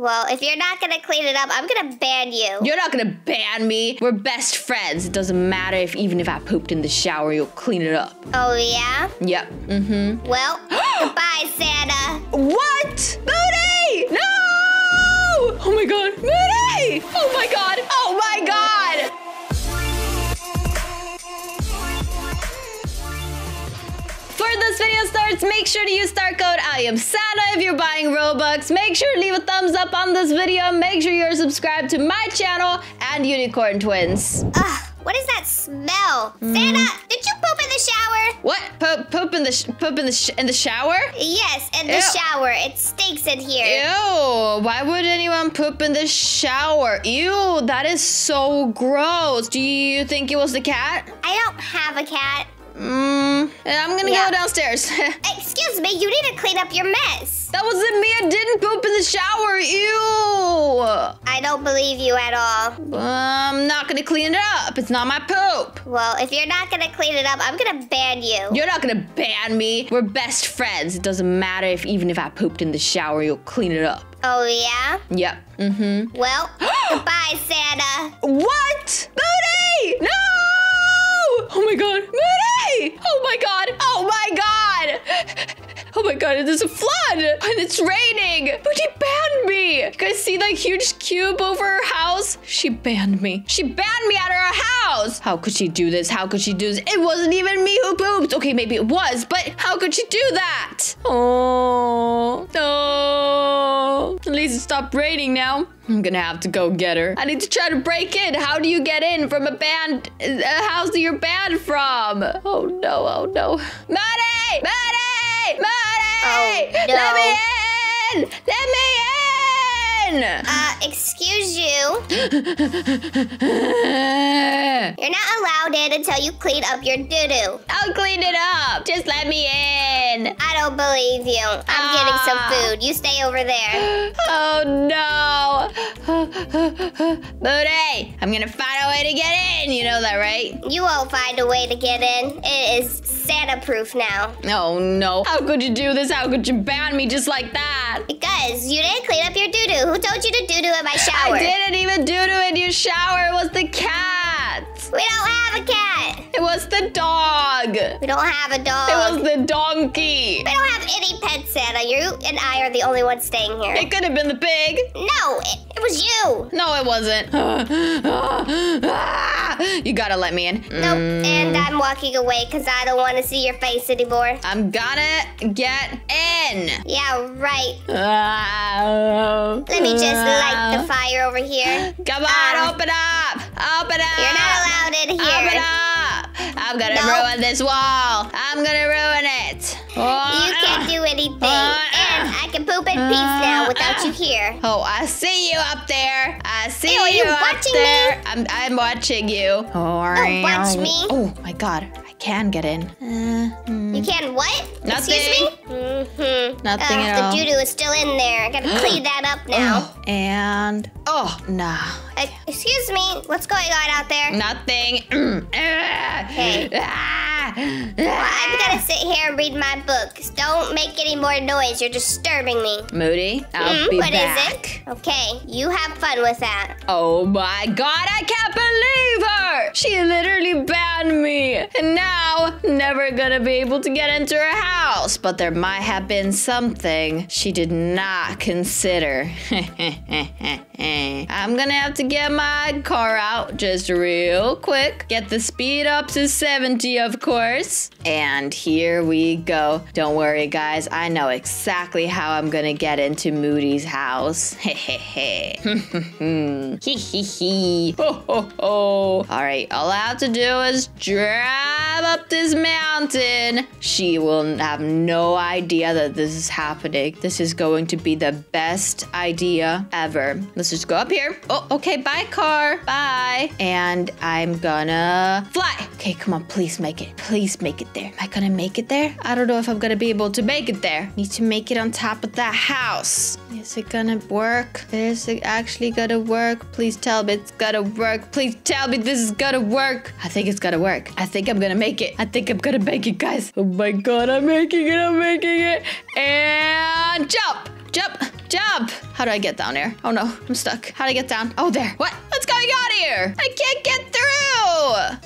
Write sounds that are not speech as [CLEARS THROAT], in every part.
Well, if you're not gonna clean it up, I'm gonna ban you. You're not gonna ban me. We're best friends. It doesn't matter if even if I pooped in the shower, you'll clean it up. Oh, yeah? Yep. Mm-hmm. Well, [GASPS] goodbye, Sanna. What? Moody! No! Oh my god. Moody! Oh my god. Video starts, make sure to use star code I am Sanna if you're buying Robux. Make sure to leave a thumbs up on this video. Make sure you're subscribed to my channel and Unicorn Twins. Ugh, what is that smell? Mm. Sanna, did you poop in the shower? What? Poop, poop in the sh- poop in the sh- in the shower? Yes, in the Ew. shower. It stinks in here. Ew, why would anyone poop in the shower? Ew, that is so gross. Do you think it was the cat? I don't have a cat. Mmm, I'm gonna Yeah. go downstairs. [LAUGHS] Excuse me, you need to clean up your mess. That wasn't me, I didn't poop in the shower, ew! I don't believe you at all. I'm not gonna clean it up, it's not my poop. Well, if you're not gonna clean it up, I'm gonna ban you. You're not gonna ban me, we're best friends. It doesn't matter if even if I pooped in the shower, you'll clean it up. Oh, yeah? Yep, mm-hmm. Well, [GASPS] goodbye, Sanna. What? Moody! No! Oh my god, Oh my god! Oh my god! Oh my god, there's a flood! And it's raining! Moody banned me! You guys see that huge cube over her house? She banned me. She banned me out of her house! How could she do this? How could she do this? It wasn't even me who pooped! Okay, maybe it was, but how could she do that? Oh, no. At least it stopped raining now. I'm gonna have to go get her. I need to try to break in. How do you get in from a band? A house that you're banned from? Oh no, oh no. Maddie! Maddie! Maddie! Oh, no. Let me in! Let me in! Uh, excuse you. [LAUGHS] You're not allowed in until you clean up your doo-doo. I'll clean it up. Just let me in. I don't believe you. I'm getting some Ah. food. You stay over there. [GASPS] Oh no. [LAUGHS] Moody, I'm gonna find a way to get in. You know that, right? You won't find a way to get in. It is Sanna-proof now. Oh no. How could you do this? How could you ban me just like that? Because you didn't clean up your doo-doo. Who told you to doo-doo in my shower? I didn't even doo-doo in your shower. It was the cat. We don't have a cat. It was the dog. We don't have a dog. It was the donkey. we don't have any pets, Sanna. You and I are the only ones staying here. It could have been the pig. No, it, it was you. No, it wasn't. [LAUGHS] you gotta let me in. Nope. Mm. And I'm walking away because I don't want to see your face anymore. I'm gonna get in. Yeah, right. Let [LAUGHS] Let me just light the fire over here. Come on, Ah. open up! Open up! You're not allowed Open here. up! I'm gonna No. ruin this wall. I'm gonna ruin it. You can't do anything. Ah. And I can poop in peace now without you here. Oh, I see you up there. I see Ew, are you, you up watching there. I'm, I'm watching you. Don't watch me. Oh my god, I can get in. Uh, hmm. You can what? Nothing. Excuse me? Mm-hmm. Nothing at the all. doo-doo is still in there. I gotta [GASPS] clean that up now. Oh, and oh nah, Uh, excuse me. What's going on out there? nothing. [CLEARS THROAT] Okay. Ah, Well, I'm gonna sit here and read my book. Don't make any more noise. You're disturbing me. Moody, I'll Hmm, be what is back. it? Okay, you have fun with that. Oh my god, I can't believe her! She literally banned me! And now, never gonna be able to get into her house. But there might have been something she did not consider. [LAUGHS] I'm gonna have to get my car out just real quick. Get the speed up to 70, of course. And here we go. Don't worry, guys. I know exactly how I'm gonna get into Moody's house. [LAUGHS] [LAUGHS] All right, all I have to do is drive up this mountain. She will have no idea that this is happening. This is going to be the best idea ever. Let's just go up here. Oh, okay. Bye, car. Bye. And I'm gonna fly. Okay, come on. Please make it. Please make it there. Am I gonna make it there? I don't know if I'm gonna be able to make it there. Need to make it on top of that house. Is it gonna work? Is it actually gonna work? Please tell me it's gonna work. Please tell me this is gonna work. I think it's gonna work. I think I'm gonna make it. I think I'm gonna make it, guys. Oh my god, I'm making it. I'm making it. And jump. Jump. Jump! How do I get down here? Oh no, I'm stuck. How do I get down? Oh, there. What? What's going on here? I can't get!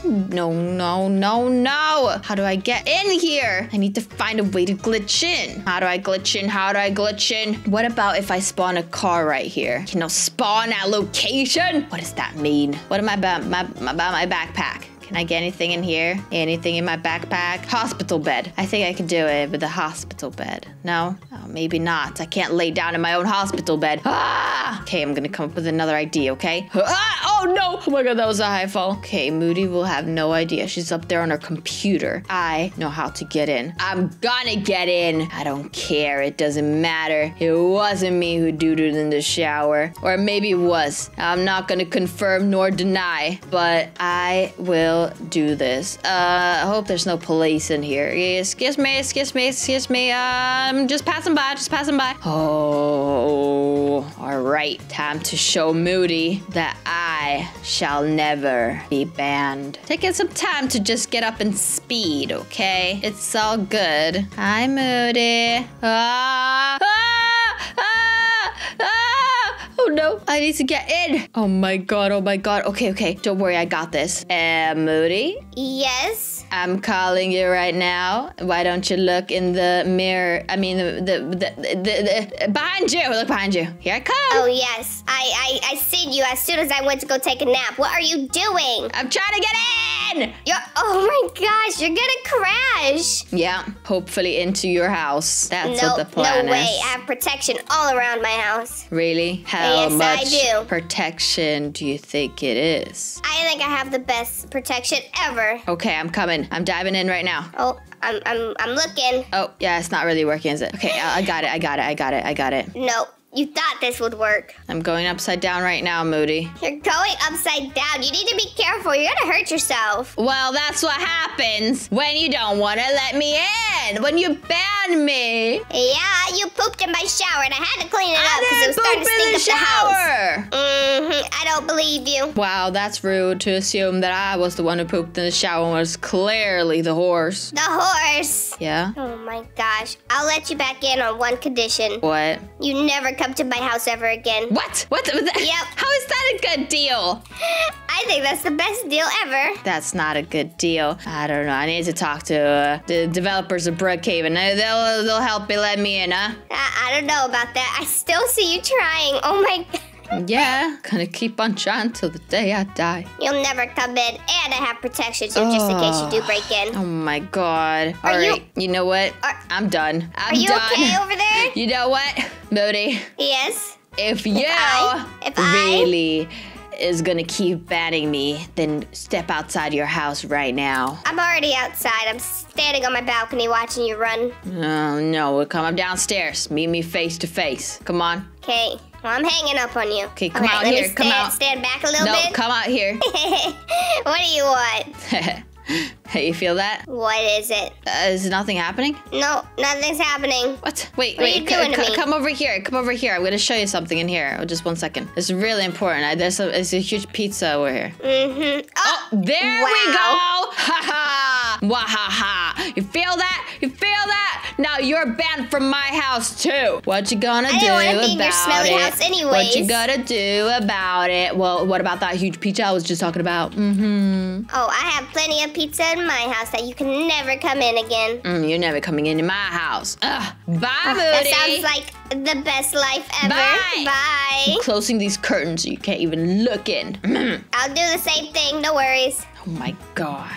No, no, no, no. How do I get in here? I need to find a way to glitch in. How do I glitch in? How do I glitch in? What about if I spawn a car right here? Can I spawn at location? What does that mean? What am I about my, about my backpack? Can I get anything in here? Anything in my backpack? Hospital bed. I think I could do it with a hospital bed. No? Oh, maybe not. I can't lay down in my own hospital bed. Ah! Okay, I'm gonna come up with another idea, okay? Ah! Oh no! Oh my god, that was a high fall. Okay, Moody will have no idea. She's up there on her computer. I know how to get in. I'm gonna get in. I don't care. It doesn't matter. It wasn't me who doo-dooed in the shower. Or maybe it was. I'm not gonna confirm nor deny, but I will do this. Uh, I hope there's no police in here. Excuse me, excuse me, excuse me. Um, just passing by, just passing by. Oh, all right. Time to show Moody that I shall never be banned. Taking some time to just get up in speed, okay? It's all good. Hi, Moody. Ah, ah, Oh no, I need to get in. Oh my god, oh my god. Okay, okay, don't worry, I got this. Uh, Moody, Yes. I'm calling you right now. Why don't you look in the mirror? I mean, the the the, the, the behind you. Look behind you. Here I come. Oh yes. I, I I seen you as soon as I went to go take a nap. What are you doing? I'm trying to get in. You're oh my gosh, you're gonna crash. Yeah, hopefully into your house. That's no, what the plan no way. is. I have protection all around my house. Really? How Yes, I much protection do you think it is? I think I have the best protection ever. Okay, I'm coming. I'm diving in right now. Oh, I'm I'm I'm looking. Oh, yeah, it's not really working, is it? Okay, I, I got it. I got it. I got it. I got it. No, you thought this would work. I'm going upside down right now, Moody. You're going upside down. You need to be careful. You're gonna hurt yourself. Well, that's what happens when you don't want to let me in. When you ban me. Yeah, you pooped in my shower and I had to clean it up I because it was starting to in stink up the house. shower. Mm-hmm. I don't believe you. Wow, that's rude to assume that I was the one who pooped in the shower and was clearly the horse. The horse. Yeah? Oh my gosh. I'll let you back in on one condition. What? You never come to my house ever again. What? What? [LAUGHS] Yep. How is that a good deal? I think that's the best deal ever. That's not a good deal. I don't know. I need to talk to uh, the developers of Brookhaven. Uh, They'll they'll help me let me in, huh? I, I don't know about that. I still see you trying. Oh my. [LAUGHS] Yeah, gonna keep on trying till the day I die. You'll never come in, and I have protection, so just in case you do break in. Oh my god. Are All you- right, you, know what? Are- I'm done. I'm Are you done. okay over there? [LAUGHS] You know what, Moody? Yes. If you I- if I- really is gonna keep banning me, then step outside your house right now. I'm already outside. I'm standing on my balcony watching you run. Oh no, we'll come up downstairs. Meet me face to face. Come on. Okay. Well, I'm hanging up on you. Okay, come Alright, out here, Me come stand, out. Stand back a little No, bit. come out here. [LAUGHS] what do you want? [LAUGHS] hey, you feel that? What is it? Uh, is nothing happening? No, nothing's happening. What? Wait, What are wait. you doing to me? come over here. Come over here. I'm gonna show you something in here. Oh, just one second. It's really important. I, there's a, there's a huge pizza over here. Mm-hmm. Oh, There we go! [LAUGHS] Ha ha! Wah ha ha! You feel that? You feel that? Now you're banned from my house too. What you gonna I do didn't wanna be about in your smelly it? What you gonna do about it? Well, what about that huge pizza I was just talking about? Mm-hmm. oh, I have plenty of pizza in my house that you can never come in again. Mm, you're never coming into my house. Ugh. Bye, That Moody. sounds like the best life ever. Bye. Bye. Closing these curtains so you can't even look in. [CLEARS THROAT] I'll do the same thing. No worries. oh my god.